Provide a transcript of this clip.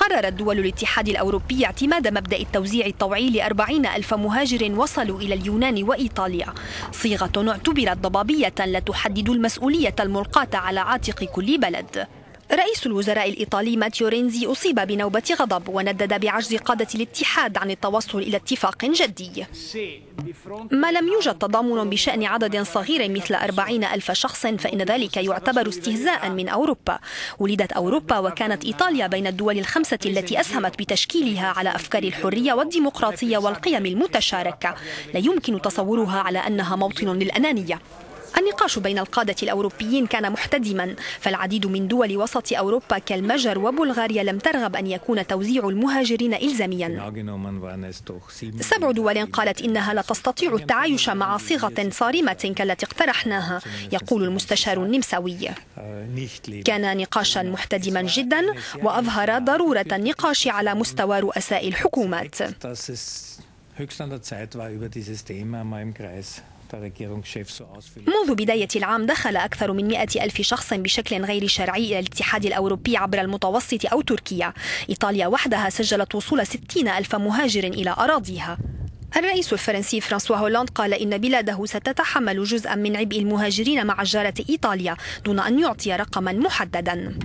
قررت دول الاتحاد الأوروبي اعتماد مبدأ التوزيع الطوعي لأربعين ألف مهاجر وصلوا إلى اليونان وإيطاليا. صيغة اعتبرت ضبابية لا تحدد المسؤولية الملقاة على عاتق كل بلد. رئيس الوزراء الإيطالي ماتيو رينزي أصيب بنوبة غضب وندد بعجز قادة الاتحاد عن التوصل إلى اتفاق جدي. ما لم يوجد تضامن بشأن عدد صغير مثل أربعين ألف شخص فإن ذلك يعتبر استهزاء من أوروبا. ولدت أوروبا وكانت إيطاليا بين الدول الخمسة التي أسهمت بتشكيلها على أفكار الحرية والديمقراطية والقيم المتشاركة. لا يمكن تصورها على أنها موطن للأنانية. النقاش بين القادة الأوروبيين كان محتدما فالعديد من دول وسط أوروبا كالمجر وبلغاريا لم ترغب أن يكون توزيع المهاجرين إلزاميا. سبع دول قالت إنها لا تستطيع التعايش مع صيغة صارمة كالتي اقترحناها يقول المستشار النمساوي. كان نقاشا محتدما جدا وأظهر ضرورة النقاش على مستوى رؤساء الحكومات. منذ بداية العام دخل أكثر من مئة ألف شخص بشكل غير شرعي إلى الاتحاد الأوروبي عبر المتوسط أو تركيا. إيطاليا وحدها سجلت وصول ستين ألف مهاجر إلى أراضيها. الرئيس الفرنسي فرانسوا هولاند قال إن بلاده ستتحمل جزءا من عبء المهاجرين مع الجارة إيطاليا دون أن يعطي رقما محددا.